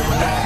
台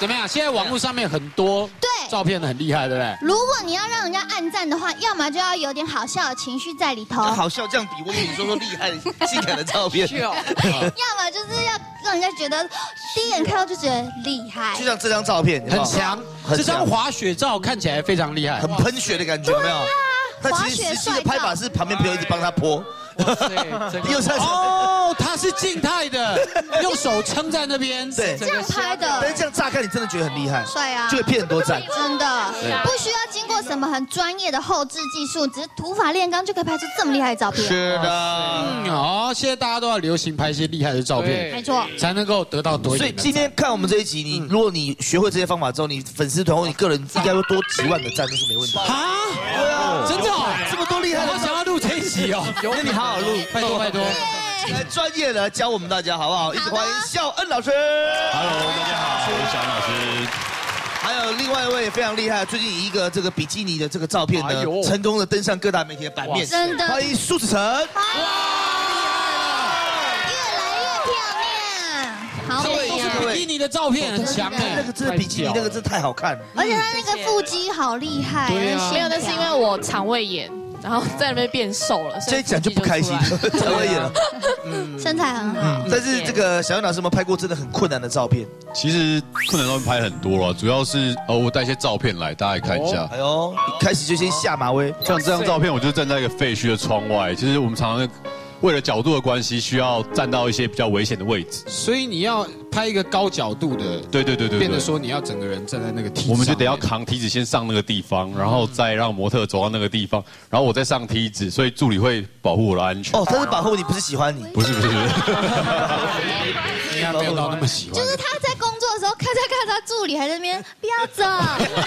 怎么样？现在网络上面很多对照片很厉害，对不对？如果你要让人家暗赞的话，要么就要有点好笑的情绪在里头，好笑这样比，我跟你说说厉害性感的照片，要么就是要让人家觉得第一眼看到就觉得厉害就。像这张照片，很强，这张滑雪照看起来非常厉害很。喷血的感觉，有没有？但其实实际的拍法是旁边朋友一直帮他泼，你有在哦，它是静态的，用手撑在那边。对，这样拍的。但是这样乍看你真的觉得很厉害，帅啊。就会骗很多赞。真的。对。不需要经过什么很专业的后置技术，只是土法炼钢就可以拍出这么厉害的照片。是的，嗯，哦，现在大家都要流行拍一些厉害的照片，没错，才能够得到多一所以今天看我们这一集，你如果你学会这些方法之后，你粉丝团或你个人应该会多几万个赞，这是没问题。啊，对啊，真的哦，这么多厉害的我想要录这一集哦，那你好好录，拜托。拜托。来专业的教我们大家好不好？一起欢迎孝恩老师。Hello，大家好，我是小安老师。还有另外一位非常厉害，最近以一个这个比基尼的这个照片呢，成功的登上各大媒体的版面。真的欢迎苏子成。越来越漂亮，好美！是比基尼的照片很强哎那，个真的比基尼，那个真的太好看了。而且他那个腹肌好厉害，没有，那是因为我肠胃炎，然后在那边变瘦了，所以这一讲就不开心，腹肌就出来才会演了。身材很好。但是这个小杨老师有没有拍过真的很困难的照片？其实困难照片拍很多了，主要是呃，我带一些照片来，大家看一下。哎呦，一开始就先下马威，像这张照片，我就站在一个废墟的窗外。其实我们常常为了角度的关系，需要站到一些比较危险的位置。所以你要拍一个高角度的，对对对对对。变得说你要整个人站在那个梯子，我们就得要扛梯子先上那个地方，然后再让模特走到那个地方，然后我再上梯子，所以助理会保护我的安全。哦，他是保护你，不是喜欢你。不是不是不是，应该 没有到那么喜欢就。是他在时候，看着看着，他助理还在那边不要走，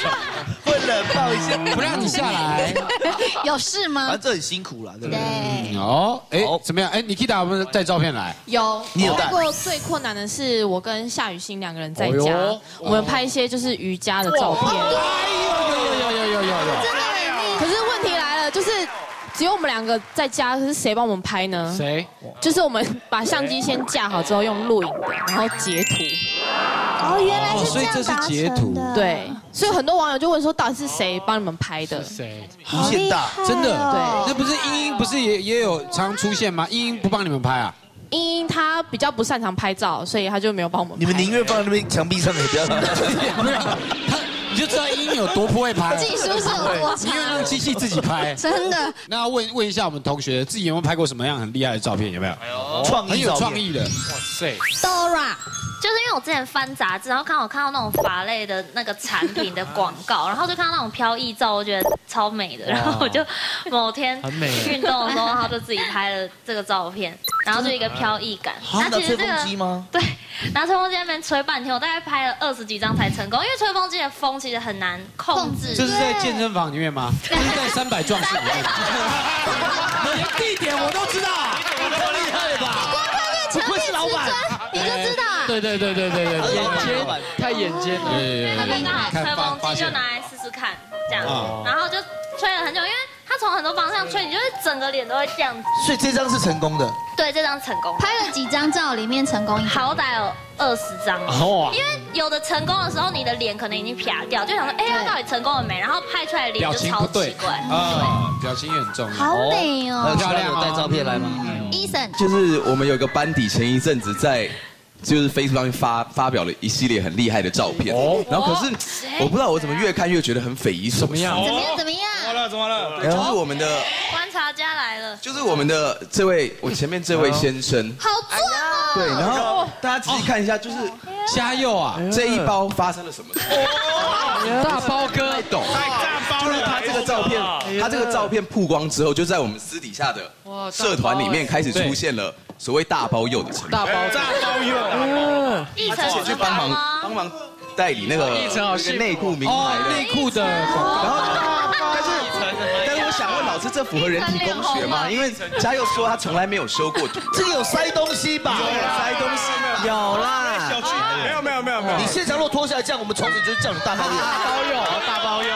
会冷爆一下，不让你下来。有事吗反正？这很辛苦了，对不对？哦，哎，怎么样？哎，Nikita 有没有带照片来？有，你有带不过最困难的是我跟夏雨欣两个人在哦家，我们拍一些就是瑜伽的照片。哎呦呦呦呦呦呦呦！真的很可是问题来了，就是只有我们两个在家，可是谁帮我们拍呢？谁？就是我们把相机先架好之后用录影的，然后截图。哦，原来是哦所以这是这样达截图成的，对，所以很多网友就问说，到底是谁帮你们拍的？谁？无限大，真的？对那不是英英不是也也有常出现吗？英英不帮你们拍啊？英英她比较不擅长拍照，所以她就没有帮我们拍。你们宁愿放在那边墙壁上，也不要让它。不是，他你就知道英英有多不会拍。技术是有多宁愿让机器自己拍。真的。那要问问一下我们同学，自己有没有拍过什么样很厉害的照片？有没有？创很有。创意的。哇塞！Dora，就是因为我之前翻杂志，然后刚好看到那种法类的那个产品的广告，然后就看到那种飘逸照，我觉得超美的，然后我就某天运动的时候，然后就自己拍了这个照片，然后就一个飘逸感。拿吹那其实这个风机吗？对，拿吹风机在那边吹半天，我大概拍了二十几张才成功，因为吹风机的风其实很难控制。这是在健身房里面吗？这是在三百壮士里面。连地点我都知道。太 厉害了吧！不愧是老板。对对对对对对，眼尖，太眼尖了。对那边刚好吹风机就拿来试试看，这样啊，然后就吹了很久，因为它从很多方向吹，你就是整个脸都会这样子。所以这张是成功的。对，这张成功，拍了几张照，里面成功。好歹有二十张。哇因为有的成功的时候，你的脸可能已经撇掉，就想说，哎，他到底成功了没？然后拍出来的脸就超奇怪。啊，表情也很重要。好美哦很漂亮有带照片来吗？，Eason，就是我们有个班底，前一阵子在就是 Facebook 上面发发表了一系列很厉害的照片，然后可是我不知道我怎么越看越觉得很匪夷所思。怎么样？怎么样？怎么样？对，就是我们的，观察家来了，就是我们的这位，我前面这位先生，好壮哦！对，然后大家仔细看一下，就是嘉佑啊，这一包发生了什么？大包哥。懂，就是他这个照片，他这个照片曝光之后，就在我们私底下的社团里面开始出现了所谓大包柚的称呼。大包一层是高去帮忙？帮忙代理那个那个内裤名哦牌，的，内裤的广告。然后但是但是我想问老师，这符合人体工学吗？因为嘉佑说他从来没有修过图，这个有塞东西吧？有塞东西吧？有啦，没有没有没有没有你现场如果脱下来，这样我们从此就是叫你大包大夜。包肉，大包肉，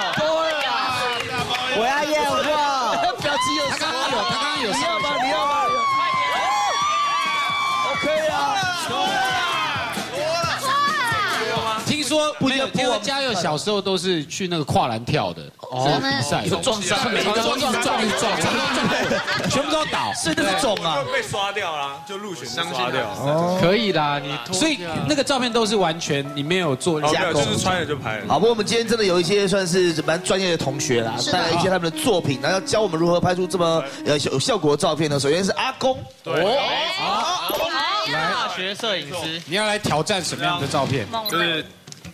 我要验货。不要饥饿。听说没有，听说嘉佑小时候都是去那个跨栏跳的，哦，比赛。撞上每个撞撞撞撞撞撞，全部都倒，是肿啊。被刷掉啦，就入选刷掉。可以啦，你所以那个照片都是完全你没有做加工就，是穿了就拍了。好，不过我们今天真的有一些算是蛮专业的同学啦，带来一些他们的作品，然后要教我们如何拍出这么呃有效果的照片呢。首先是阿公，大学摄影师，你要来挑战什么样的照片？就是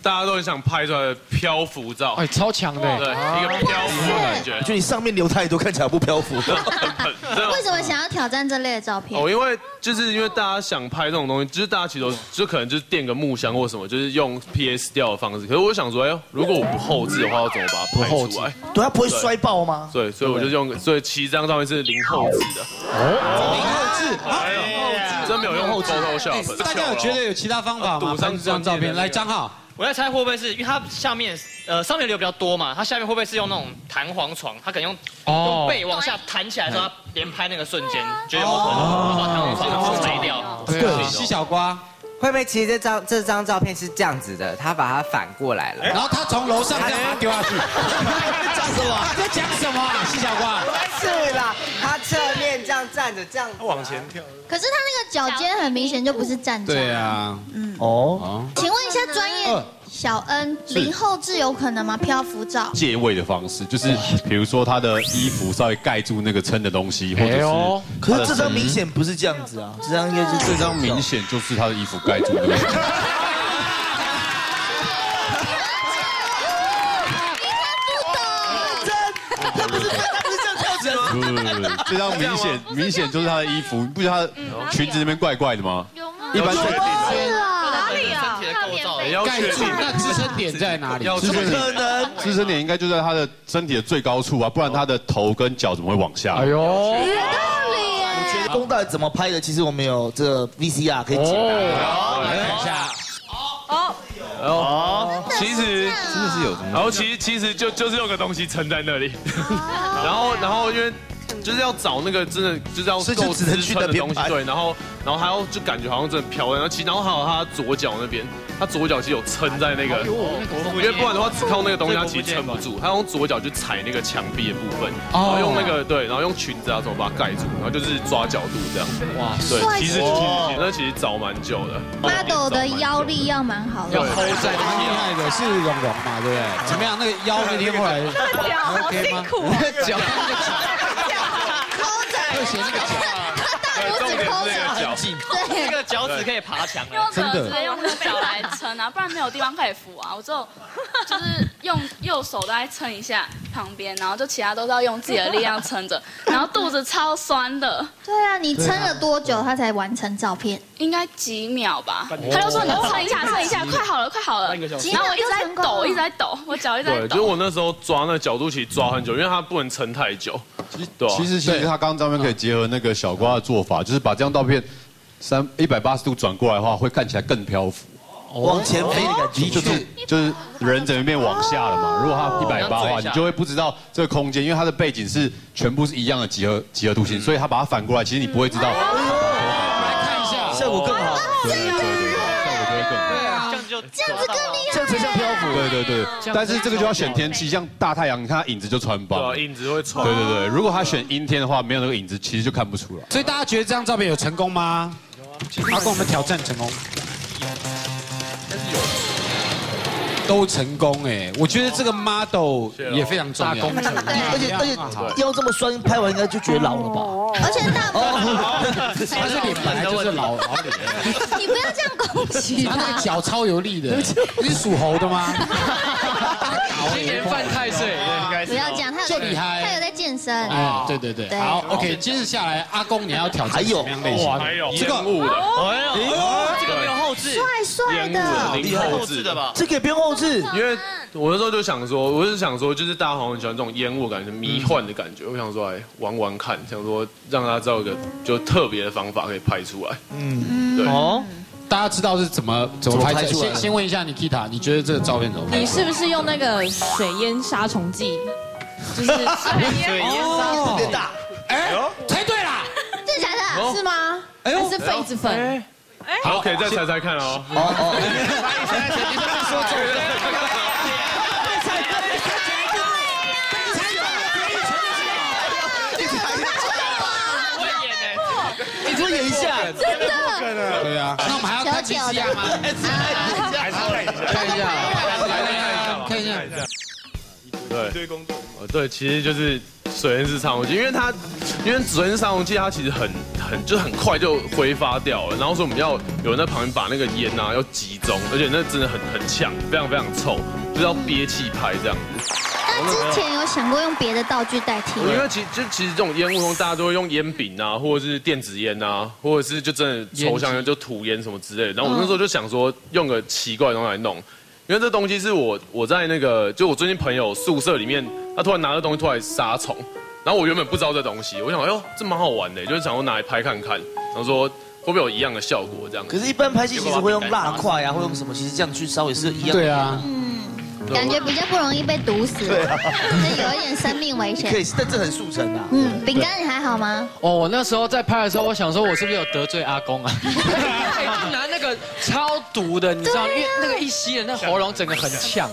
大家都很想拍出来的漂浮照，哎，超强的，对，一个漂浮的感觉我觉。得你上面流太多，看起来不漂浮。为什么想要挑战这类的照片？哦，因为就是因为大家想拍这种东西，就是大家其实都就可能就是垫个木箱或什么，就是用 PS 调的方式。可是我想说，哎呦，如果我不后置的话，要怎么把它拍出来？对，它不会摔爆吗？对，所以我就用，所以其实这张照片是零后置的，哦零后置。没有，真没有用 Photoshop。大家有觉得有其他方法吗？赌上拍这张照片，来张浩，我在猜会不会是因为它下面呃上面流比较多嘛，它下面会不会是用那种弹簧床？它可能用用背往下弹起来的时候，它连拍那个瞬间，觉得有可能。把弹簧床踩掉？对，西小瓜，会不会其实这张这张照片是这样子的，他把它反过来了？然后他从楼上这样把它丢下去，讲什么？在讲什么啊？西小瓜，不是啦，他侧面这样站着，这样往前跳，可是他那个脚尖很明显就不是站着。对。啊，嗯哦，请问一下专业小恩，零后置有可能吗？漂浮照。借位的方式，就是比如说他的衣服稍微盖住那个撑的东西，或者是可是这张明显不是这样子啊，这张应该是这张明显就是他的衣服盖住那个。他不是他不是这样跳这张明显 明显就是他的衣服，你不觉得他的裙子那边怪怪的吗？有吗？一般 那支撑点在哪里？要怎么可能？支撑点应该就在他的身体的最高处啊，不然他的头跟脚怎么会往下？哎呦，有道理耶。觉得公到底怎么拍的？其实我们有这个 VCR 可以解答。来看一下，哦，其实真的是有然后其实其实就就是有个东西撑在那里，然后然后因为就是要找那个真的就是要够支撑的东西对，然后然后还要就感觉好像真的漂亮，然后其实然后还有他左脚那边，他左脚其实有撑在那个，因为不然的话只靠那个东西他其实撑不住，他用左脚去踩那个墙壁的部分，然后用那个对，然后用裙子啊什么把它盖住，然后就是抓角度这样，哇，对，其实其实其实那其实找蛮久的，model 的腰力要蛮好的。要 hold 在蛮厉害的，是蓉蓉嘛，对不对？怎么样？那个腰那天后来 OK 吗？那个脚会写这个大拇指抠着，很紧，对那，个脚趾可以爬墙了。真的直接用那个脚来撑啊，不然没有地方可以扶啊。我只有就是用右手大概撑一下旁边，然后就其他都是要用自己的力量撑着，然后肚子超酸的，对啊，你撑了多久他才完成照片？应该几秒吧。他就说你撑一下，撑一下，快好了，快好了。几然后我一直在抖，一直在抖，我脚一直在对，就。我那时候抓那个角度其实抓很久，因为它不能撑太久，对啊其实其实他刚刚照片可以结合那个小瓜的做法，就是把这张照片三一百八十度转过来的话，会看起来更漂浮。往前飞的感觉，就是就是人整个面往下了嘛。如果它一百八的话，你就会不知道这个空间，因为它的背景是全部是一样的几何几何图形，所以它把它反过来，其实你不会知道。来看一下，效果更好，对对对就这样子更厉害这样子像漂浮。对对对，但是这个就要选天气，像大太阳，你看它影子就穿帮对，。影子会穿。对对对，如果他选阴天的话，没有那个影子，其实就看不出来。所以大家觉得这张照片有成功吗？他跟我们挑战成功，都成功哎！我觉得这个 model 也非常重要，而且而且腰这么酸，拍完应该就觉得老了吧？而且大他是脸本来就是老老脸，你不要这样攻击他那个。脚超有力的，你是属猴的吗？今年犯太岁，应该不要这样，他有这厉害他有在健身。哎，对对对，好，OK，接着下来，阿公你要挑战什么样类型？还有。这个哎呦，这个后置，帅帅的，零后置的吧？这可以不用后置，因为我那时候就想说，我是想说，就是大家好像很喜欢这种烟雾感觉、迷幻的感觉，我想说来玩玩看，想说让大家知道一个就特别的方法可以拍出来。嗯，对。哦，大家知道是怎么怎么拍出来？先先问一下 Nikita，你觉得这个照片怎么拍？你是不是用那个水烟杀虫剂？就是水水烟杀特别大，哎，猜对啦！真的假的？是吗？还是痱子粉？好，可以再猜猜看哦。哦哦，你这么说中你多演一下，真的。对啊，那我们还要看 VCR 吗？还是看一下，看一下，来来来，看一下。对，对工作，呃，对，其实就是水烟是杀虫剂，因为它，因为水烟杀虫剂它其实很很就很快就挥发掉了，然后所以我们要有人在旁边把那个烟呐要集中，而且那真的很很呛，非常非常臭，就是要憋气拍这样子。那之前有想过用别的道具代替吗？因为其实就其实这种烟雾中，大家都会用烟饼啊，或者是电子烟啊，或者是就真的抽香烟就吐烟什么之类的。然后我那时候就想说，用个奇怪的东西来弄，因为这东西是我我在那个就我最近朋友宿舍里面，他突然拿个东西出来杀虫，然后我原本不知道这东西，我想哎呦这蛮好玩的，就是想要拿来拍看看，然后说会不会有一样的效果这样。可是，一般拍戏其实会用蜡块啊，会用什么？其实这样去烧也是一样。对啊，感觉比较不容易被毒死，对啊可能有一点生命危险可。以，但这很速成啊。嗯，饼干你还好吗？哦，我那时候在拍的时候，我想说，我是不是有得罪阿公啊？拿那个超毒的，你知道，因为那个一吸了，那喉咙整个很呛。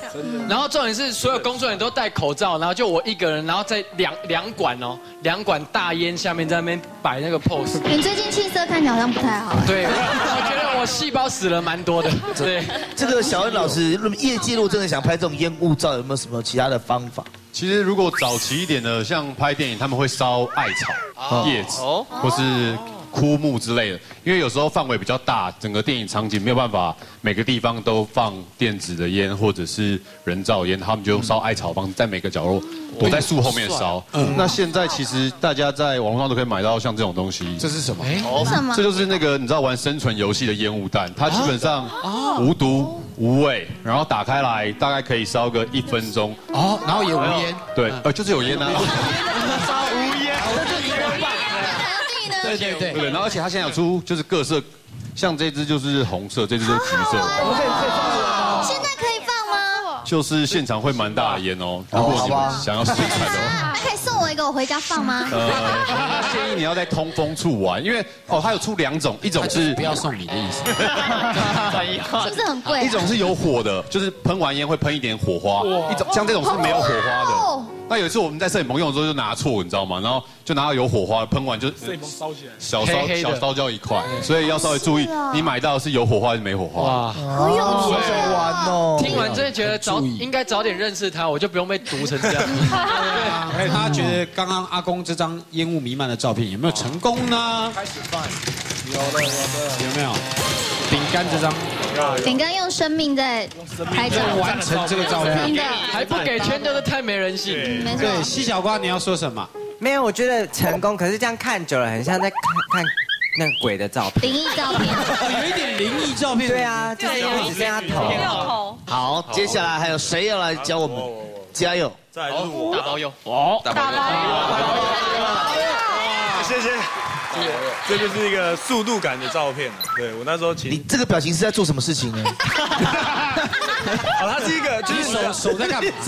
然后重点是，所有工作人员都戴口罩，然后就我一个人，然后在两两管哦，两管大烟下面在那边摆那个 pose。你最近气色看起来好像不太好。对，我觉得我细胞死了蛮多的。对，这个小恩老师，如果业界如果真的想拍这种烟雾罩，有没有什么其他的方法？其实如果早期一点的，像拍电影，他们会烧艾草、叶子，或是枯木之类的，因为有时候范围比较大，整个电影场景没有办法每个地方都放电子的烟或者是人造烟，他们就用烧艾草放在每个角落躲在树后面烧。那现在其实大家在网络上都可以买到像这种东西。这是什么？为什么这就是那个你知道玩生存游戏的烟雾弹，它基本上无毒无味，然后打开来大概可以烧个一分钟。哦，然后也无烟。对，呃，就是有烟啊。烧无烟，对对对对，然后而且它现在有出就是各色，像这只就是红色，这只就是橘色，现在可以放吗？就是现场会蛮大的烟哦。如果你们想要试一下的话，一个，我回家放吗？呃，建议你要在通风处玩，因为哦，它有出两种，一种是不要送你的意思，是不是很贵？一种是有火的，就是喷完烟会喷一点火花，一种像这种是没有火花哦的。那有一次我们在摄影棚用的时候就拿错，你知道吗？然后就拿到有火花，喷完就摄影棚烧起来，小烧小烧焦一块，所以要稍微注意你买到的是有火花还是没火花。哇，好有趣想玩哦。听完真的觉得早应该早点认识他，我就不用被毒成这样。哎，他觉得刚刚阿公这张烟雾弥漫的照片有没有成功呢？开始放，有了有了，有没有？饼干这张饼干用生命在拍照，完成这个照片真的，还不给圈，就是太没人性。嗯没错。对，西小瓜你要说什么？没有，我觉得成功，可是这样看久了，很像在看看那个鬼的照片。灵异照片，有一点灵异照片。对啊，就是因为只剩下头。好，接下来还有谁要来教我们？加油！再来就是我大包油，哦，打包谢谢。这这就是一个速度感的照片了对我那时候，你这个表情是在做什么事情呢？哦，它是一个就是手手在干嘛？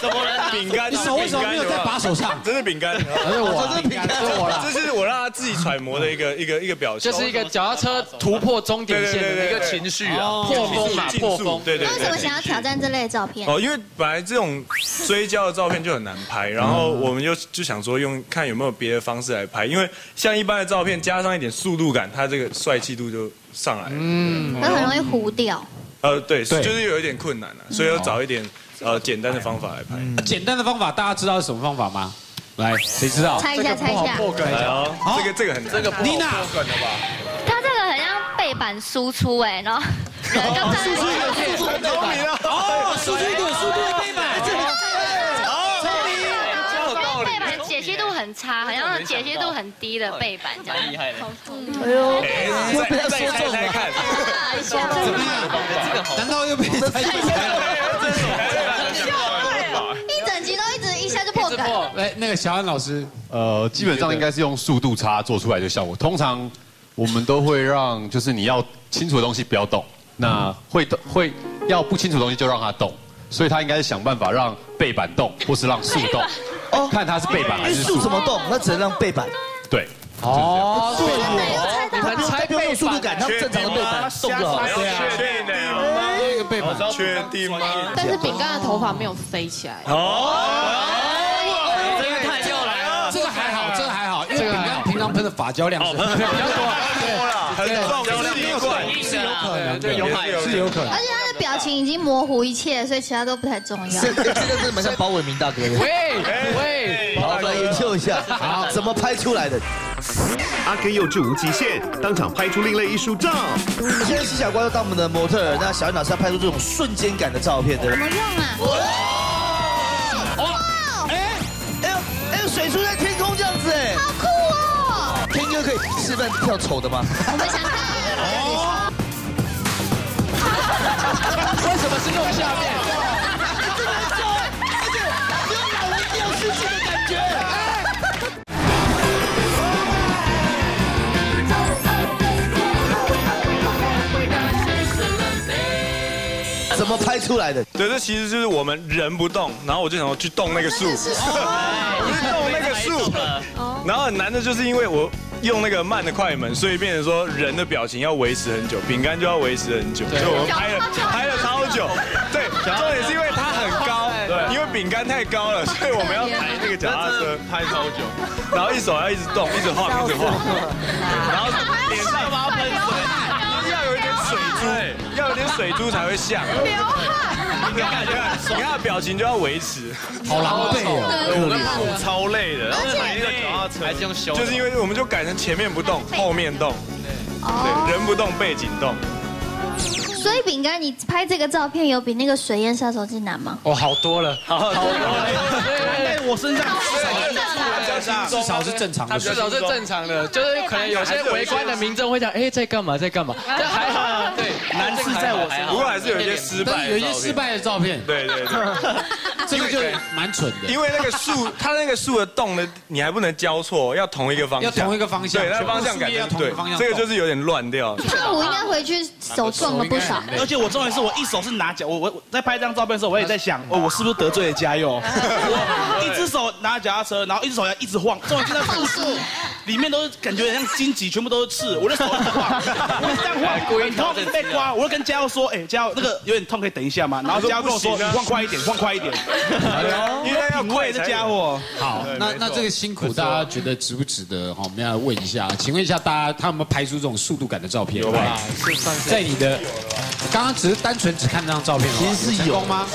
怎么了？饼干，你手为什么没有在把手上？这是饼干，是我这是饼干，是我啦。这是我让他自己揣摩的一个一个一个表情，就是一个脚踏车突破终点线的一个情绪啊，破风嘛，破风。对对对。为什么想要挑战这类的照片？哦，因为本来这种追焦的照片就很难拍，然后我们就就想说用看有没有别的方式来拍，因为像一般的照片加上一点速度感，它这个帅气度就上来了。嗯，那很容易糊掉。呃，对，对就是有一点困难了，所以要找一点呃简单的方法来拍。简单的方法，大家知道是什么方法吗？来，谁知道？猜一下，猜一下。来哦，这个这个很，这个妮娜，梗的吧？它这个很像背板输出哎，然后 人就站在输出一个速度很聪明啊！哦，输出一个速度的背板，背板解析度很差，好像解析度很低的背板这样。厉害的。哎呦，再再猜猜看，一下。怎么样？难道又被猜出来了？一整集都一直一下就破梗。哎，那个小安老师，呃，基本上应该是用速度差做出来的效果。通常我们都会让，就是你要清楚的东西不要动，那会动会要不清楚的东西就让它动。所以他应该是想办法让背板动，或是让树动。哦，看他是背板还是树怎么动，那只能让背板。对。哦，对，我们猜不用速度感，他正常的背板动就好。对啊，确定吗。那个背板确定吗？但是饼干的头发没有飞起来。哦。这个太旧了。这个还好，这个还好，因为饼干平常喷的发胶量是比较多，很重，是有可能，是有可能，对，是有可能。表情已经模糊一切，所以其他都不太重要。这这个是蛮像包伟明大哥的。喂喂，好，来研究一下，好，怎么拍出来的？阿 K 幼稚无极限，当场拍出另类艺术照。现在西小瓜要当我们的模特，那小安老师要拍出这种瞬间感的照片，对不对？怎么用啊？哇！哎哎呦哎呦，水珠在天空这样子哎，好酷哦！天哥可以示范跳丑的吗？我们想看。为什么是弄下面？这么丑，而且有老人掉失去的感觉。怎么拍出来的？对，这其实就是我们人不动，然后我就想要去动那个树，去动那个树，然后很难的就是因为我用那个慢的快门，所以变成说人的表情要维持很久，饼干就要维持很久，所以我们拍了拍了超久。对，重点是因为它很高，对，因为饼干太高了，所以我们要抬那个脚踏车拍超久，然后一手要一直动，一直晃，一直晃，然后脸上把它喷水，要有一点水珠。要有点水珠才会像，流汗，你看，你看表情就要维持，好狼狈哦，我们超累的，然后踩一个脚踏车，还是用修，就是因为我们就改成前面不动，后面动，对，人不动，背景动。所以饼干，你拍这个照片有比那个水淹杀手机难吗？哦，好多了，好多了，在我身上。至少是正常的，至少是正常的，就是可能有些围观的民众会讲，哎，在干嘛，在干嘛？这还好，对，难是在我身上，不过还是有一些失败，有一些失败的照片，对对对，这个就蛮蠢的，因为那个树，它那个树的洞呢，你还不能交错，要同一个方向，要同一个方向，对，那方向感对，这个就是有点乱掉。那我应该回去手撞了不少。而且我重点是我一手是拿脚，我我在拍这张照片的时候，我也在想，哦，我是不是得罪了嘉佑？我一只手拿脚踏车，然后一只手要一直晃，重点是在树树里面都是感觉像荆棘，全部都是刺，我的手一直晃，我这样晃，很痛，被刮。我就跟嘉佑说，哎，嘉佑那个有点痛，可以等一下吗？然后嘉佑跟我说，你晃快一点，放快一点。因为要快这家伙。好，那那这个辛苦，大家觉得值不值得？哈，我们要问一下，请问一下大家，他有没有拍出这种速度感的照片？有吧？在你的。刚刚只是单纯只看那张照片，其实是有吗？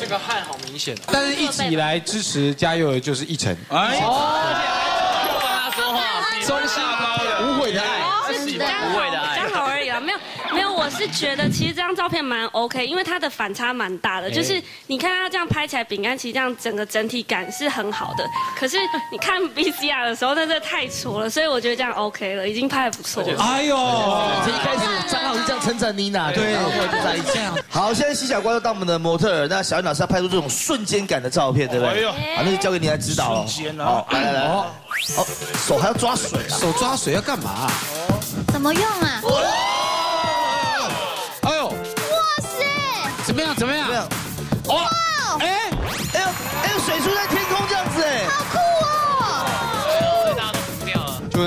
这个汗好明显。但是一直以来支持嘉佑的就是一晨。哎，又跟他说话，中下无悔的爱，无悔的爱，没有，我是觉得其实这张照片蛮 OK，因为它的反差蛮大的，就是你看它这样拍起来，饼干其实这样整个整体感是很好的。可是你看 BCR 的时候，那真的太挫了，所以我觉得这样 OK 了，已经拍的不错了。哎呦，这一开始张老师这样称赞妮娜，对，然后就在这样。好，现在西小瓜要当我们的模特，那小安老师要拍出这种瞬间感的照片，对不对？好，那就交给你来指导了。好，来来来，好，手还要抓水，手抓水要干嘛？怎么用啊？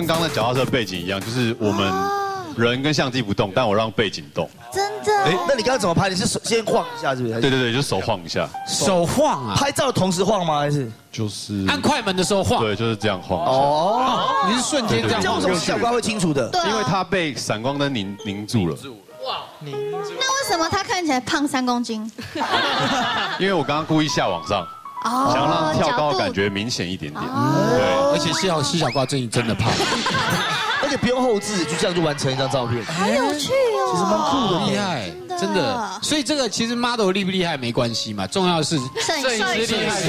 跟刚才脚踏车背景一样，就是我们人跟相机不动，但我让背景动。真的？哎，那你刚刚怎么拍？你是手先晃一下，是不是？对对对，就手晃一下。手晃啊？拍照的同时晃吗？还是？就是按快门的时候晃。对，就是这样晃。哦，你是瞬间这样。这样为什么小瓜会清楚的？因为它被闪光灯凝凝住了。哇，凝住。那为什么他看起来胖三公斤？因为我刚刚故意下往上，想让跳高感觉明显一点点。对，而且西小西小瓜最近真的胖。而且不用后置，就这样就完成一张照片，好有趣哦，其实蛮酷的，厉害，真的。所以这个其实 model 厉不厉害没关系嘛，重要的是摄影师厉害。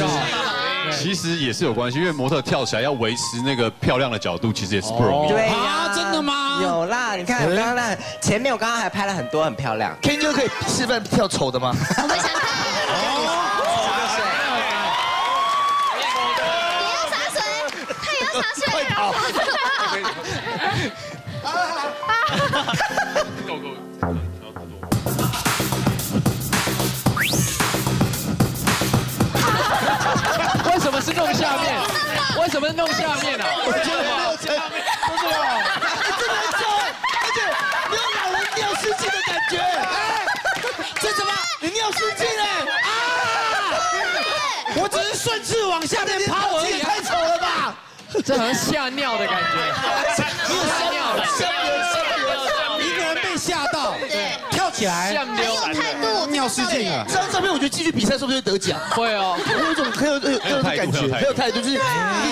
其实也是有关系，因为模特跳起来要维持那个漂亮的角度，其实也是不容易。对啊，呀，真的吗？有啦，你看我刚刚那前面我刚刚还拍了很多很漂亮。Ken 哥可以示范跳丑的吗？我们想看。水，太阳洒水了。够够。为什么是弄下面？为什么是弄下面啊？我觉得没有成，不是哦，真的很丑，而且你有老人尿失禁的感觉，哎，这怎么？你尿失禁哎啊！我只是顺势往下面抛而已，太丑了？这好像吓尿的感觉。你有吓尿了，吓尿一个人被吓到，跳起来，吓很有态度，尿失禁了。这张照片我觉得继续比赛是不是会得奖。会哦，有一种很有很有很有感觉，很有态度，就是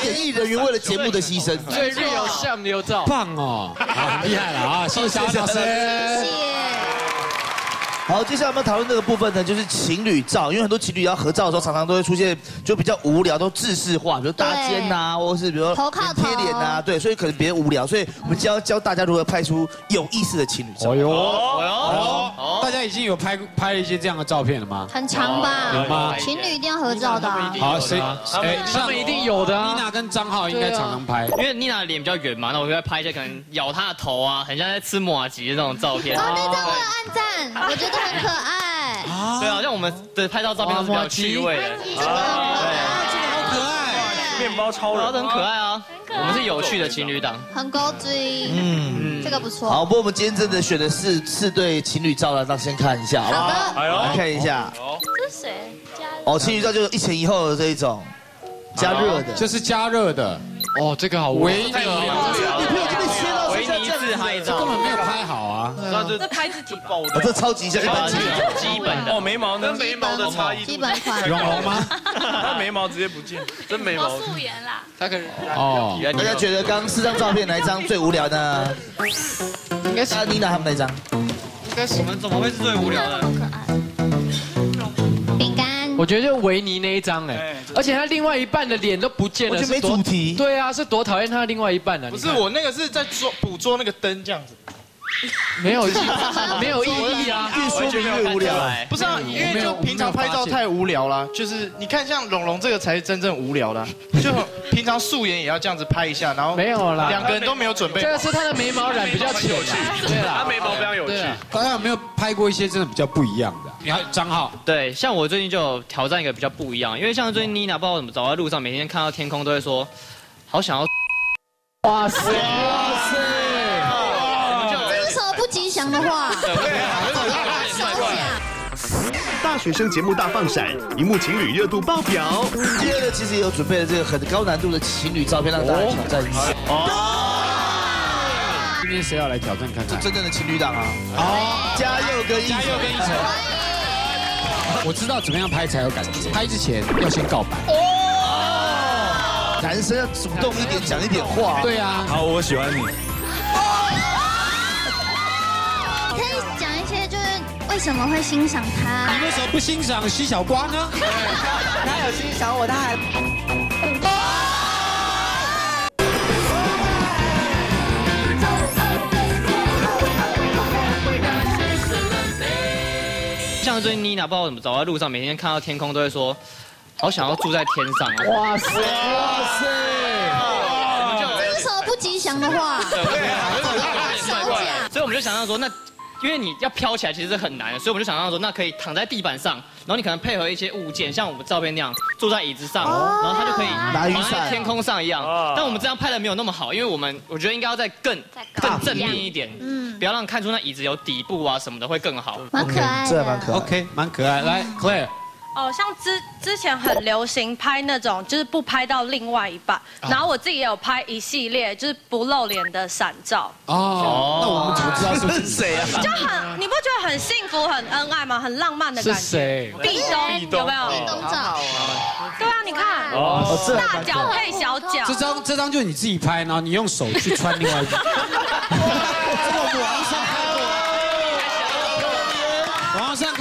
演艺人员为了节目的牺牲。最 real 吓流照。棒哦，好厉害了啊！谢谢小老师。好，接下来我们讨论这个部分呢，就是情侣照，因为很多情侣要合照的时候，常常都会出现就比较无聊，都制式化，比如搭肩呐，或者是比如说头靠头贴脸呐，对，所以可能别人无聊，所以我们教教大家如何拍出有意思的情侣照。哦呦，哦呦，大家已经有拍拍了一些这样的照片了吗？很长吧？有吗情侣一定要合照的啊。好，谁？哎，他们一定有的啊妮娜跟张浩应该常常拍。因为妮娜的脸比较圆嘛，那我就会拍一些可能咬她的头啊，很像在吃马吉的那种照片。哦，那张我有按赞，我觉得很可爱。对啊，像我们的拍照照片都是比较趣味的。好可爱，面包超人，很可爱啊。我们是有趣的情侣档。很高追，嗯，这个不错。好，不过我们今天真的选的是四对情侣照了，那先看一下，好不好？好的来看一下。这是谁？加哦，情侣照就是一前一后的这一种，加热的。这是加热的。哦，这个好维尼，你朋友就被切到维尼自嗨照，根本没有拍好啊。这拍自己吧。哦，这超级像一般情侣照。基本的。哦，眉毛跟眉毛的差异，基本款。容容吗？他眉毛直接不见，真眉毛。素颜啦。他可能哦，大家觉得刚刚四张照片哪一张最无聊呢？应该是啊，妮娜他们那张。应该是我们怎么会是最无聊的？好可爱。饼干。我觉得就维尼那一张哎，而且他另外一半的脸都不见了，我觉得没主题对啊，是多讨厌他的另外一半啊？不是我那个是在捉捕捉那个灯这样子，没有 没有意义啊。越说明越无聊。不是啊，因为就平常拍照太无聊了，就是你看像龙龙这个才是真正无聊的啊，就平常素颜也要这样子拍一下，然后没有啦两个人都没有准备这。个是他的眉毛染比较浅啦，对啦，他眉毛非常有趣大家有没有拍过一些真的比较不一样的？你看张浩，对，像我最近就有挑战一个比较不一样，因为像最近妮娜不知道怎么走在路上，每天看到天空都会说，好想要。哇塞哇塞，祥的话？大学生节目大放闪，荧幕情侣热度爆表。第二个其实也有准备了这个很高难度的情侣照片，让大家挑战一下。哦今天谁要来挑战看看？真正的情侣档啊！哦，嘉佑跟一嘉佑跟一晨。我知道怎么样拍才有感觉，拍之前要先告白。哦，男生要主动一点，讲一点话。对啊，好，我喜欢你。为什么会欣赏他？你为什么不欣赏西小瓜呢？他有欣赏我，他还像最近妮娜不知道怎么走在路上，每天看到天空都会说，好想要住在天上啊。哇塞哇塞，这是什么不吉祥的话对啊？所以我们就想到说，那因为你要飘起来其实是很难的，所以我们就想到说，那可以躺在地板上，然后你可能配合一些物件，像我们照片那样坐在椅子上，然后它就可以拿雨伞躺在天空上一样。但我们这样拍的没有那么好，因为我们我觉得应该要再更更正面一点，嗯，不要让看出那椅子有底部啊什么的会更好。蛮可爱的。这蛮可爱。OK，蛮可爱。来，Claire，哦，像之之前很流行拍那种，就是不拍到另外一半，然后我自己也有拍一系列，就是不露脸的闪照，哦，那我们怎么知道是谁啊？就很，你不觉得很幸福、很恩爱吗？很浪漫的感觉。是谁？壁咚有没有？壁咚照。对啊，你看，哦，大。脚配小脚这。张这张就是你自己拍，然后你用手去穿另外一张。这个我们网上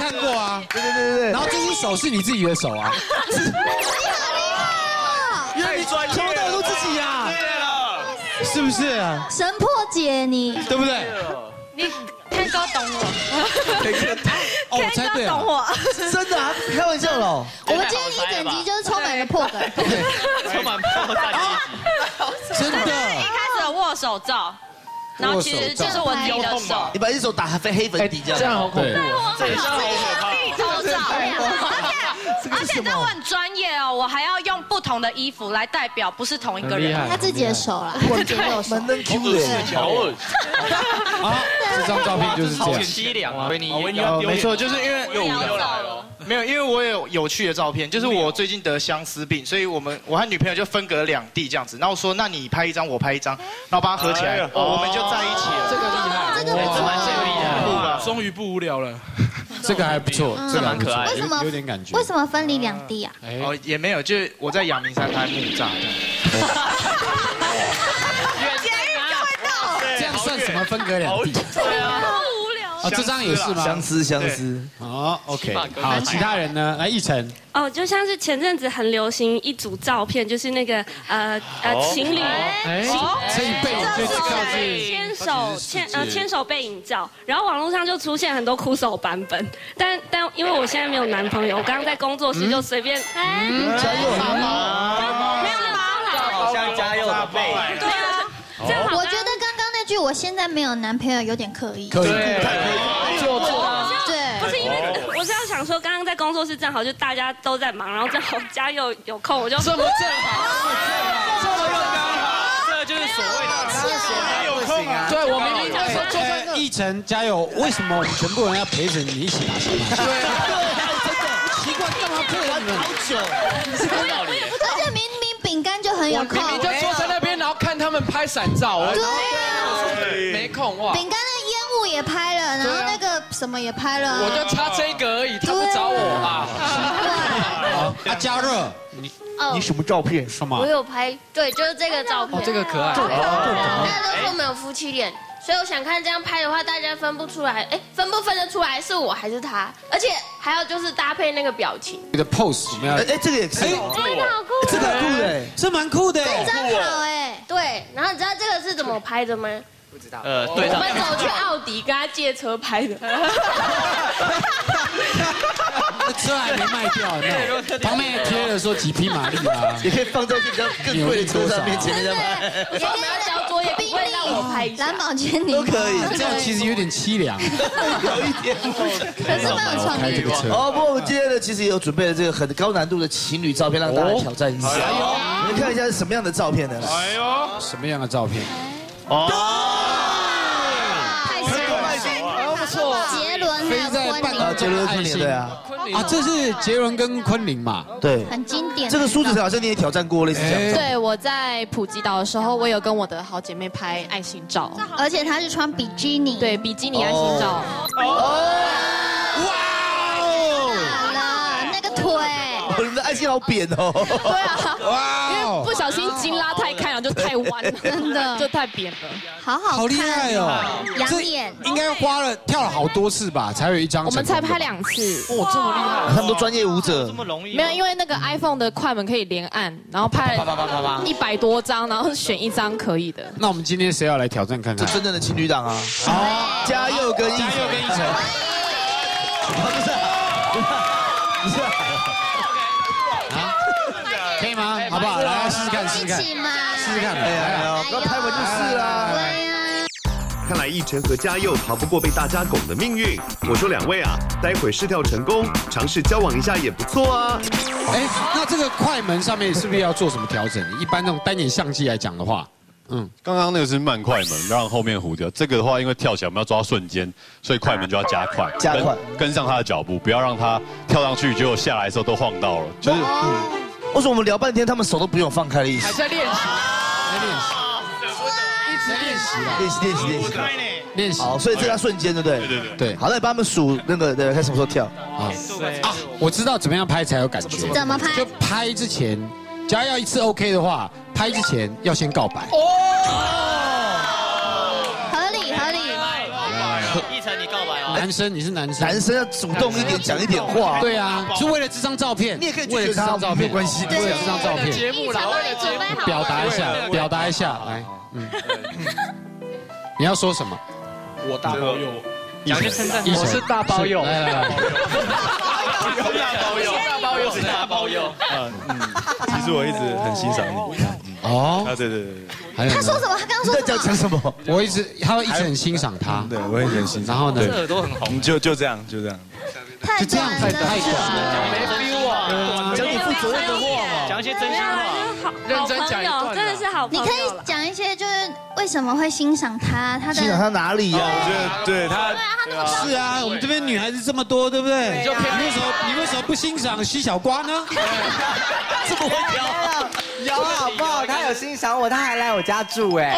看过，啊。对对对对对然。后这只手是你自己的手啊。专业，从头到尾都自己呀，对了，是不是啊？神破解你，对不对？你天哥懂我，哦，我猜对了，懂我，真的啊，开玩笑喽。我们今天一整集就是充满了破梗。充满破绽真的。一开始的握手照，然后其实就是我自己的手，你把一手打黑黑粉底这样，这样好恐怖。哦这也是好可怕地头照，而且而且这我很专业哦，我还要用不同的衣服来代表不是同一个人，他自己的手啦，他自己的右手。蛮能 Q 的。好，这张照片就是这样。凄凉啊！维尼维没错，就是因为又无聊了。没有，因为我有有趣的照片，就是我最近得相思病，所以我们我和女朋友就分隔两地这样子。然后我说，那你拍一张，我拍一张，然后把它合起来，哦我们就在一起了。这个厉害，这个不错这个厉害。终于不无聊了。这个还不错，嗯这蛮可爱的为什么？有有点感觉。为什么分离两地啊？哦，也没有，就是我在阳明山拍木栅。这样。这样算什么分隔两地？对啊，啊，这张也是吗？相思相思。哦，OK，好，其他人呢？来，一晨，哦，就像是前阵子很流行一组照片，就是那个呃呃哦。情侣，哎情这一辈子最靠近。牵手牵呃牵手背影照，然后网络上就出现很多哭手版本，但但因为我现在没有男朋友，我刚刚在工作室就随便哎，加油。没有好像加油的背。对啊，这样好我觉得刚刚那句“我现在没有男朋友”有点刻意。可以做作。对，不是因为我是要想说，刚刚在工作室正好就大家都在忙，然后正好家佑有空，我就这么正好，这么又刚好，这就是所谓的有空啊。对我明明那时候坐在那，一晨加油！为什么我们全部人要陪着你一起打球？对真的奇怪，干嘛陪着你们？好久，而且明明饼干就很有空，他们拍闪照，我对啊，没空哇。饼干那个烟雾也拍了，然后那个什么也拍了啊，我就差这个而已，他不找我啊。好，啊，加热，你哦你什么照片？什么我？有拍，对，就是这个照片。哦，这个可爱。大家都说没有夫妻脸，所以我想看这样拍的话，大家分不出来，哎，分不分得出来是我还是他？而且还有就是搭配那个表情，你的 pose 怎么样哎哎，这个也是，真的好酷，这个很酷的。是蛮酷的。这张好哎，对，然后你知道这个是怎么拍的吗？不知道。呃，我对我们走去奥迪跟他借车拍的。那车还没卖掉，有没有？旁边也贴了说几匹马力啊，也可以放在这比较更贵的车上面前面再拍。我们要交作业，不会让我拍一下。蓝宝坚尼都可以这样其实有点凄凉。有一点。可是蛮有创意的。开这个车，哦，不过我们今天呢，其实也有准备了这个很高难度的情侣照片，让大家挑战一下。你们看一下是什么样的照片呢？哎呦，什么样的照片？哦太香了，不错。杰伦还有飞在半昆凌啊，杰伦昆凌对啊，啊，这是杰伦跟昆凌嘛？对。很经典。这个苏子成好像你也挑战过类似这样。对，我在普吉岛的时候，我有跟我的好姐妹拍爱心照，而且她是穿比基尼，对比基尼爱心照。好心好扁哦。对啊，哇因为不小心筋拉太开，了就太弯了，真的就太扁了。好好，好厉害哦！养眼。应该花了跳了好多次吧，才有一张。我们才拍两次，哇，这么厉害！他们都专业舞者这。么容易？没有，因为那个 iPhone 的快门可以连按，然后拍了一百多张，然后选一张可以的。那我们今天谁要来挑战看看？这真正的情侣档啊！啊，嘉佑跟嘉佑跟一晨，试试看，试试看，试试看。哎呀，哎呀不要拍完就是啦。对呀。看来奕晨和嘉佑逃不过被大家拱的命运。我说两位啊，待会试跳成功，尝试交往一下也不错啊。哎，那这个快门上面是不是要做什么调整？一般那种单眼相机来讲的话，嗯，刚刚那个是慢快门，让后面糊掉。这个的话，因为跳起来我们要抓瞬间，所以快门就要加快，加快跟跟上他的脚步，不要让他跳上去，结果下来的时候都晃到了。就是为什么我们聊半天，他们手都不用放开的意思？还在练习，在练习，一直练习啦，练习练习练习。练习。好，所以这叫瞬间，对不对？对对对。对，好，那你帮他们数那个，对，看什么时候跳。啊啊！我知道怎么样拍才有感觉。怎么拍就拍之前，只要要一次 OK 的话，拍之前要先告白哦。男生，你是男生，男生要主动一点，讲一点话。对啊，是为了这张照片，你也可以为了这张照片，没关系为了这张照片，节目啦，为了节目表达一下，表达一下，来，嗯，你要说什么？我大包邮，讲一些称赞。我是大包邮，来来来，大包邮，大包邮。大包邮。嗯嗯，其实我一直很欣赏你。哦，啊对对对对，还有他说什么？他刚刚说在讲讲什么？我一直，他会一直很欣赏他，对我也很欣赏。然后呢？耳朵很红，就就这样，就这样。太就这样，太太短了，没 feel 啊，讲点负责任的话嘛。讲一些真心话。好认真讲一段啊真的是好朋友。你可以讲一些，就是为什么会欣赏他，他的欣赏他哪里呀？我觉得对他，对啊是啊，我们这边女孩子这么多，对不对？你为什么你为什么不欣赏西小瓜呢？这么会挑。有好不好？他有欣赏我，他还来我家住哎。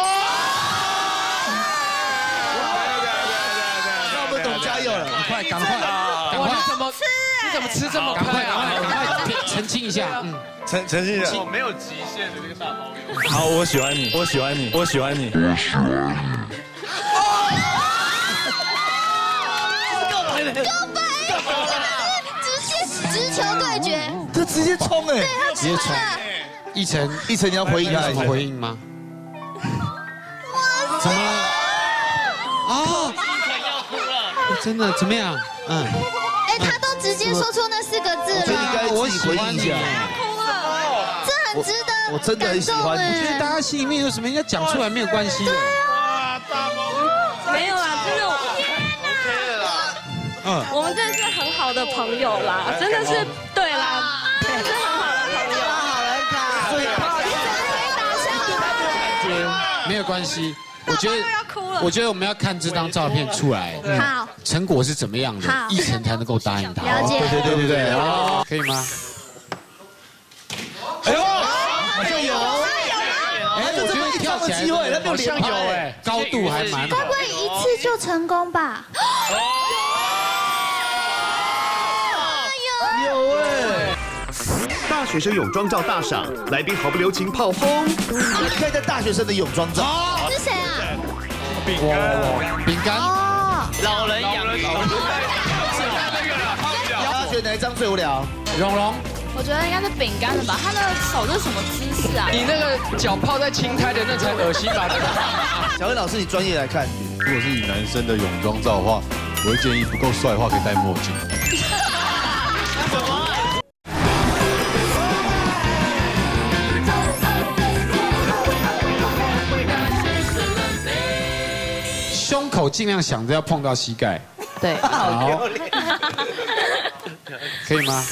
那我们懂加油了，赶快赶快赶哇，快怎么吃你怎么吃这么赶快快赶快赶啊？快澄清一下，嗯，澄澄清一下我没有极限的那个大包佑。好，我喜欢你，我喜欢你，我喜欢你。告白，直接直球对决，他直接冲哎！直接冲。一晨，一晨你要回应他有什么回应吗？怎么？了？哦，真的怎么样？嗯，哎，他都直接说出那四个字了，自己回应一下。哭了，这很值得我真的很喜欢。你感动哎我觉得大家心里面有什么应该讲出来没有关系的。没有啦，真的，嗯，我们真的是很好的朋友啦，真的是对啦，真的是很好的朋友。好人卡，所以没有关系。我觉得，我觉得我们要看这张照片出来，好，成果是怎么样的好，一晨才能够答应他。了解对对对对对，哦，可以吗？哎呦，好像有。哎，我觉得跳起来机会那没有好像连拍有哎，高度还蛮好该不。会一次就成功吧？学生泳装照大赏，来宾毫不留情炮轰。看一下大学生的泳装照。是谁啊？饼干，饼干，哦老人养鱼。哪一张最无聊？蓉蓉，我觉得应该是饼干的吧，他的手这是什么姿势啊？你那个脚泡在青苔的那才恶心吧？小薇老师，你专业来看，如果是以男生的泳装照的话，我会建议不够帅的话可以戴墨镜。胸口尽量想着要碰到膝盖，对，好，可以吗？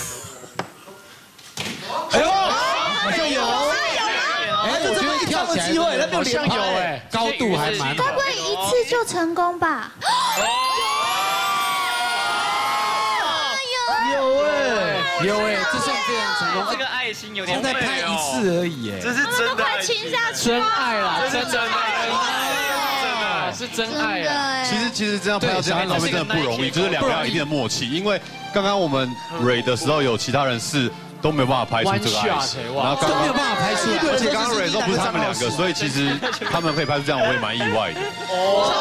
哎呦，好像有。哎，我觉得跳起来机会那没有好像连拍有哎，高度还蛮好。该。不会一次就成功吧？有哎，有哎，这算这样成功，这个爱心有点现在拍一次而已哎。这是真的爱情，亲下去真爱啦，真的真的爱，是真爱啊！其实其实这样拍到这样照片真的不容易，就是两个人有一定的默契。因为刚刚我们蕊的时候有其他人是都没有办法拍出这个爱刚都没有办法拍出来而且刚刚蕊的时候不是他们两个，所以其实 他们可以拍出这样，我也蛮意外的。哦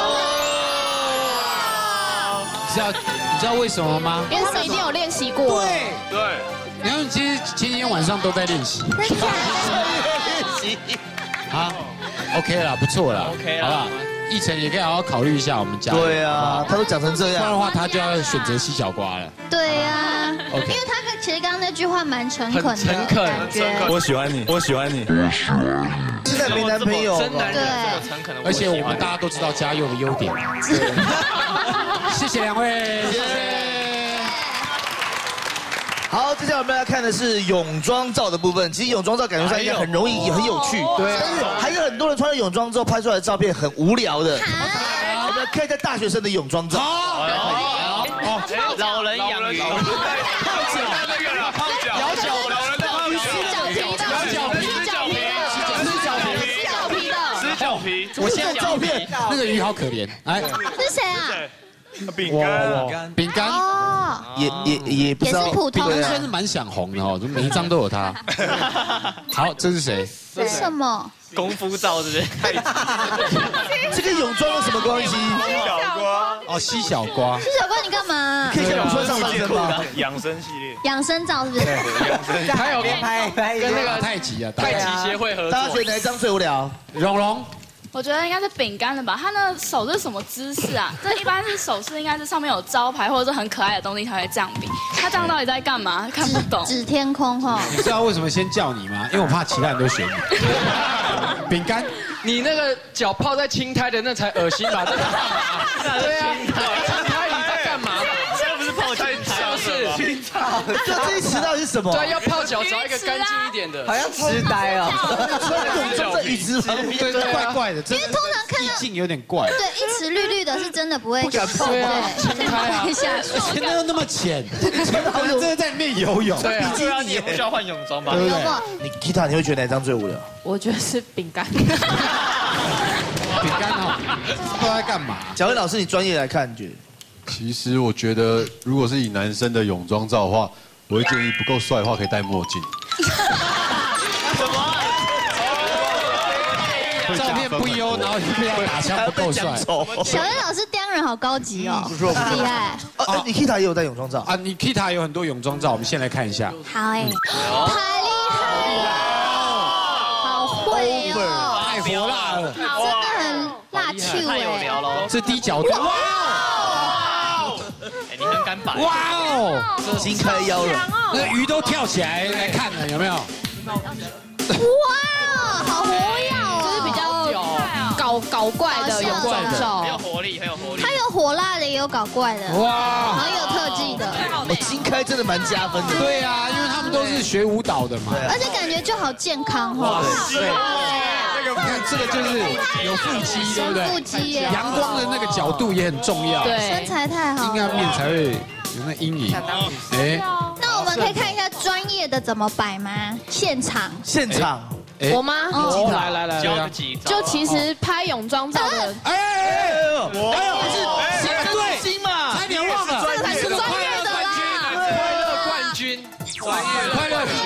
你知道你知道为什么吗？因为他们一定有练习过。对，对，然后其实前几天晚上都在练习。啊，OK 啦，不错啦 OK 啦好不好？奕晨也可以好好考虑一下我们家。对啊，他都讲成这样不然的。话他就要选择吸小瓜了。对呀，OK 因为他其实刚刚那句话蛮诚恳的很诚恳。我喜欢你，我喜欢你。现在没男朋友真男人对诚恳的，而且我们大家都知道嘉佑的优点。谢谢两位，谢谢。好，接下来我们来看的是泳装照的部分。其实泳装照感觉上应该很容易，也很有趣。对。但是还有很多人穿了泳装之后拍出来的照片很无聊的。我们看一下大学生的泳装照。好，老人养鱼，泡脚那个了，泡脚，摇脚老人的泡脚，吃脚皮的，吃脚皮，吃脚皮的，吃脚皮，吃脚皮的。吃脚皮，我现在照片，那个鱼好可怜。哎，是谁啊？饼干，饼干哦，也也也不知道。也是普通的对啊饼干现在是蛮想红的哦，就每一张都有他。好，这是谁？是什么？功夫照，对不对？这跟泳装有什么关系？小瓜哦，吸小瓜吸小瓜，你干嘛？可以看我穿上半身吗？养生系列，养生照是不是？还有拍拍跟那个太极啊，太极协会合大家觉作。得哪一张最无聊？蓉蓉，我觉得应该是饼干的吧，他那个手是什么姿势啊？这一般是手势，应该是上面有招牌或者是很可爱的东西才会这样比。他这样到底在干嘛？看不懂。指天空哈。你知道为什么先叫你吗？因为我怕其他人都学你。饼干，你那个脚泡在青苔的那才恶心吧？这个 对啊，青苔 这这一词到底是什么？对，要泡脚找一个干净一点的。好像痴呆哦。泳装这椅子对，这怪怪的，因为通常看到意境有点怪。对一池绿绿的，是真的不会不敢碰对啊真的不会下去。而且那又那么浅，可能真的在里面游泳。对啊，对啊，你也不需要换泳装吧？对不对？你 Kita 你会觉得哪张最无聊？我觉得是饼干。饼干哦，不知道在干嘛。蒋伟老师，你专业来看，你觉得？其实我觉得，如果是以男生的泳装照的话，我会建议不够帅的话可以戴墨镜。什么照片不优，然后被他打枪不够帅。小恩老师当人好高级哦，不错厉害。哦，你 Kita 也有戴泳装照啊？你 Kita 有很多泳装照，我们先来看一下。好哎，太厉害了，好会哦，太火辣了，真的很辣趣哎。这低角度，哇哦，金开腰了，那个鱼都跳起来来看了，有没有？哇，好活跃哦，就是比较搞搞怪的泳装照很。有活力，很有活力。它有火辣的，也有搞怪的，哇很有特技的，我金开真的蛮加分的。对啊，因为他们都是学舞蹈的嘛。而且感觉就好健康哦。看这个就是有腹肌，对不对？腹肌耶阳光的那个角度也很重要。对身材太好阴暗面。才会有那阴影。哎，那我们可以看一下专业的怎么摆吗？现场。现场，哎我吗？哦来来来来，几就其实拍泳装照的，哎哎哎，我哎呦，是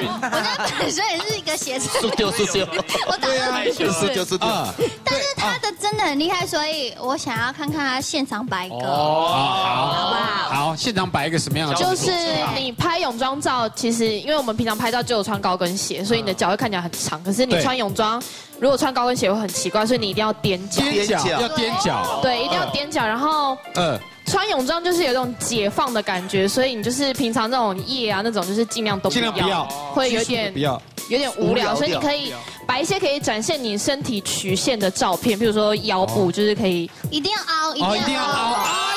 我那本身也是一个写字，输丢输丢，我打算丢输丢输丢。啊，但是他的真的很厉害，所以我想要看看他现场摆一个，哦，好，好不好？好，现场摆一个什么样的？就是你拍泳装照，其实因为我们平常拍照就有穿高跟鞋，所以你的脚会看起来很长。可是你穿泳装，如果穿高跟鞋会很奇怪，所以你一定要踮脚。踮脚要踮脚，对，一定要踮脚，然后嗯，穿泳装就是有一种解放的感觉，所以你就是平常那种夜啊那种，就是尽量都尽量不要，会有点不要。有点无无聊聊，所以你可以摆一些可以展现你身体曲线的照片，比如说腰部，就是可以一定要凹，哦，一定要凹，哎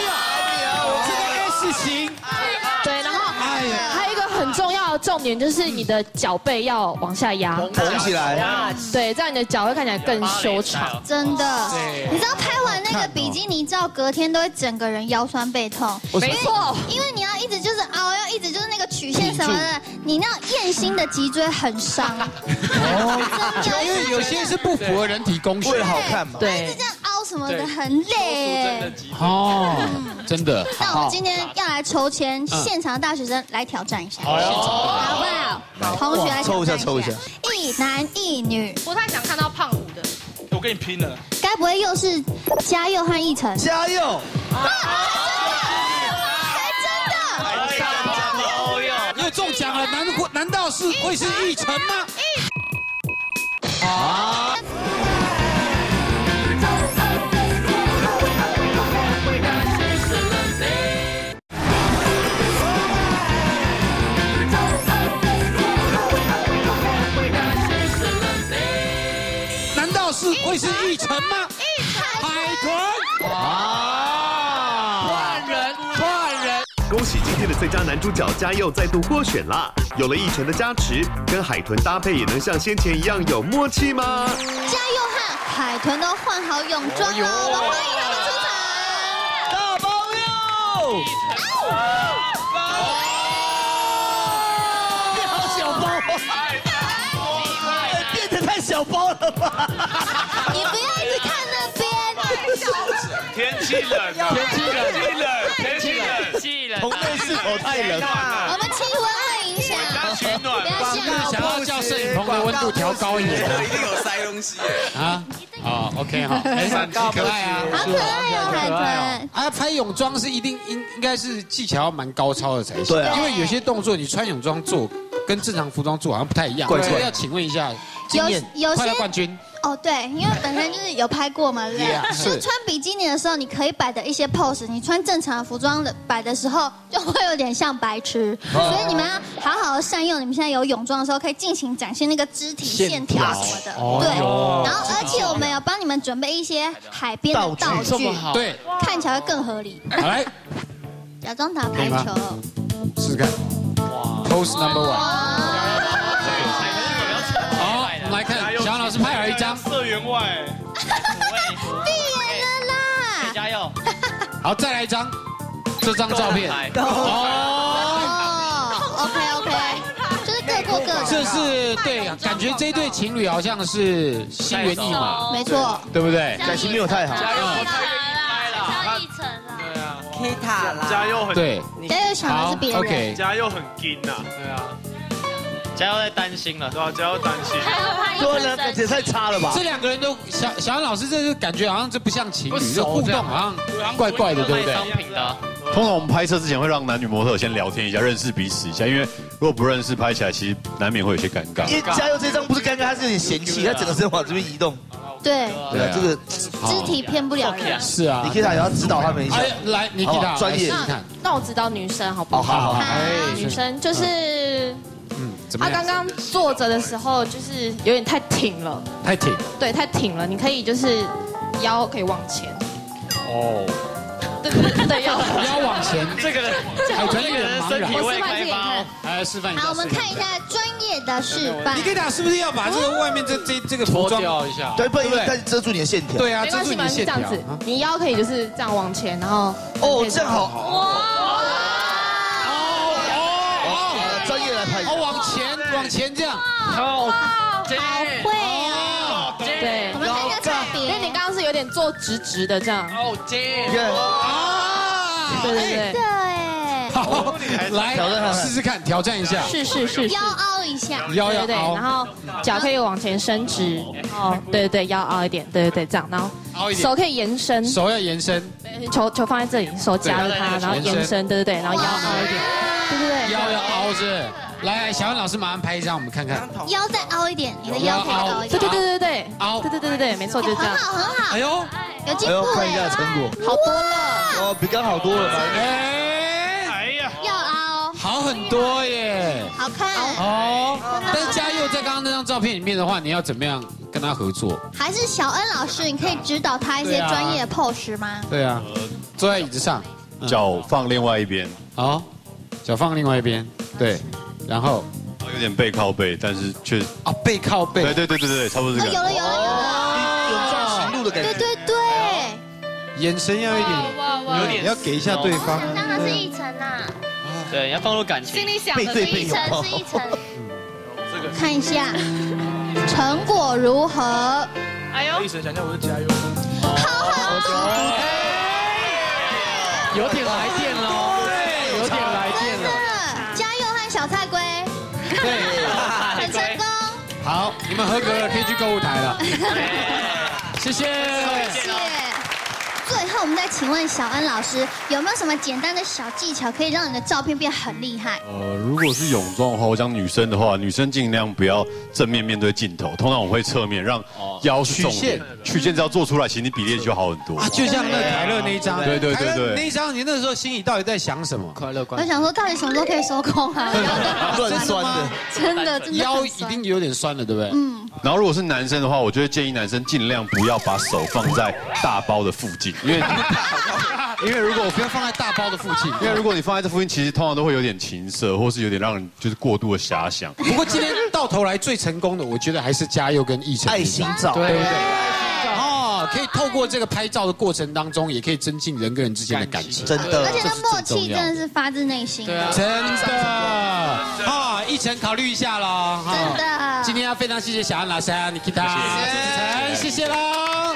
呦哎呦，这个 S 型，要重点就是你的脚背要往下压，捧起来，对，这样你的脚会看起来更修长。真的，你知道拍完那个比基尼照，隔天都会整个人腰酸背痛。没错，因为你要一直就是曲线什么的，你那种燕心的脊椎很伤。哦，就因为有些是不符合人体工学，为了好看嘛。对，这样凹什么的很累。哦，真的。那我们今天要来抽签，现场的大学生来挑战一下，好哟好不好？同学来抽一下，抽一下。一男一女，不太想看到胖虎的。我跟你拼了！该不会又是嘉佑和奕晨？加油！难难道是会是奕晨吗？啊！难道是会是奕晨吗？海豚啊！的最佳男主角嘉佑再度获选啦！有了奕晨的加持，跟海豚搭配也能像先前一样有默契吗？嘉佑和海豚都换好泳装了，我们欢迎他们出场。大朋友，变好小包，哎变得太小包了吧？你不要一直看那边。天气冷，天气冷天气冷，天气冷，气了，棚内是否太冷？我们气温会影响，取暖不要就是想要要叫摄影棚的温度调高一点啊？一定有塞东西。啊，好，OK 哈，哎，很可爱啊，好可爱哦，海豚。啊，拍泳装是一定应应该是技巧要蛮高超的才行，对啊。因为有些动作你穿泳装做跟正常服装做好像不太一样。所以要请问一下，有有快些乐冠军，哦，对，因为本身就是有拍过嘛，对不对？Yeah，就是。穿比基尼的时候，你可以摆的一些 pose，你穿正常的服装的摆的时候，就会有点像白痴。哦。所以你们要好好的善用你们现在有泳装的时候，可以尽情展现那个肢体线条什么的。哦对，哟然后而且我们有帮你们准备一些海边的道具，对，看起来会更合理。好来。假装打排球，试试看，pose number one。好，再来一张，这张照片，哦，哦，OK OK，就是各过各的。这是对，感觉这一对情侣好像是心猿意马，没错，对不对？感情没有太好。加油！加一层啊，K 塔啦，加油很对，加油想的是别好人，OK。加油很紧呐，对啊，加油在担心了，对啊，加油担心。对啊，感觉太差了吧？这两个人都小小安老师，这就感觉好像这不像情侣，不熟这互动好像怪怪的，对不对？商品的，通常我们拍摄之前会让男女模特先聊天一下，认识彼此一下，因为如果不认识，拍起来其实难免会有些尴尬。因为加油这张不是尴尬，他是有点嫌弃，他整个身往这边移动。对，对啊，这个肢体骗不了人。是啊，你可以打，也要指导他们一下哎。来，你给他专业那我指导女生好不好，好好好。哎女生就是嗯，怎么样？她刚刚坐着的时候，就是有点太挺了，太挺对，太挺了。你可以就是腰可以往前，哦，对对对对，腰腰往前，这个人海豚个给你看。来示范一下。好，我们看一下专业的示范你。给他是不是要把这个外面这这这个服脱装掉一下。对，不然因为对它遮住你的线条。对啊，遮住你的线条这样子啊。，你腰可以就是这样往前，然后哦，这样好。哦哦，专业来拍。哦，往前这样。好，好会哦。对我，们看一下差别。因为你刚刚是有点坐直直的这样，哦，接你看，啊，对对对对，哎，好，来挑战试试看，挑战一下。是是是是腰。凹一下。腰要对对对，凹然，后脚可以往前伸直，哦，对对对，腰凹一点，对对对，这样，然后凹一点手可以延伸，手要延伸，球球放在这里，手夹着它，然后延伸，对对对，然后腰凹一点，对对对，腰要凹着。来，小恩老师马上拍一张，我们看看。腰再凹一点，你的腰可以凹一点。对对对对对，凹对对对对对，没错，就是这样，很好很好哎，呦，有进步看一下哎。成果。好多了，哦，比刚好多了。哎，哎呀，要凹，好很多耶。好看。哦，但是嘉佑在刚刚那张照片里面的话，你要怎么样跟他合作？还是小恩老师，你可以指导他一些专业的 pose 吗？对啊，坐在椅子上，脚放另外一边，好，脚放另外一边，对，然后有点背靠背，但是却啊背靠背，对对对对对，差不多这个。了有了有了。有撞行路的感觉。对对对，眼神要一点，有点要给一下对方。想象的是一层啊，对，要放入感情心。里想的是一层是。一层，看一下成果如何？哎呦医，生想象我是加油。有点来电喽，小菜龟对，很成功。好，你们合格了，可以去购物台了。谢谢。我们再请问小恩老师，有没有什么简单的小技巧，可以让你的照片变很厉害？呃，如果是泳装的话，我讲女生的话，女生尽量不要正面面对镜头，通常我会侧面，让腰是重点，曲线只要做出来，其实你比例就好很多。啊，就像那凯乐那一张，对对对那一张，你那时候心里到底在想什么？快乐我想说，到底什么时候可以收工啊？乱 酸的。真的真的腰一很酸定有点酸了，对不对？嗯，然后如果是男生的话，我就会建议男生尽量不要把手放在大包的附近，因为 因为如果不要放在大包的附近，因为如果你放在这附近，其实通常都会有点情色，或是有点让人就是过度的遐想。不过今天到头来最成功的，我觉得还是嘉佑跟奕晨爱心照对不对？哦，可以透过这个拍照的过程当中，也可以增进人跟人之间的感情，真的。而且那默契真的是发自内心。对啊，真的。啊，奕晨考虑一下喽，真的非常谢谢小安老师，还有 Nikita，谢谢，谢谢。喽。